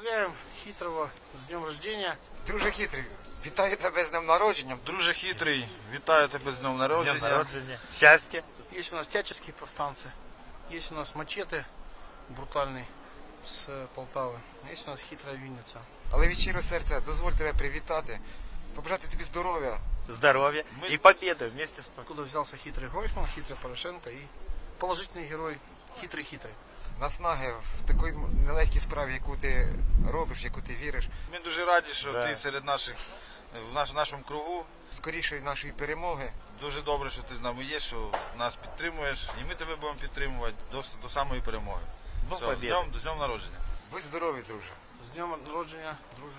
Поздравляем Хитрого с днем рождения. Друже хитрий, вітаю тебе з днем народження. Друже хитрий, вітаю тебе з днем Днем народження. народження. Щастя. Есть у нас тяческие повстанцы. Есть у нас мачете брутальный с Полтавы. Есть у нас хитрая Винница. Але від щирого серця дозволь тебе привітати, побажати тобі здоров'я. Здоров'я Ми- і победи вместе з Откуда взялся хитрый Гройсман, хитрый Порошенко и положительный герой хитрый-хитрый. Наснаги в такій нелегкій справі, яку ти робиш, яку ти віриш, Ми дуже раді, що Да. ти серед наших в наш, нашому кругу. скорішої нашої перемоги. Дуже добре, що ти з нами є, що нас підтримуєш, і ми тебе будемо підтримувати до, до самої перемоги. Ну, Все, з днем, з днем народження. Будь здоровий, друже. З днем народження, друже.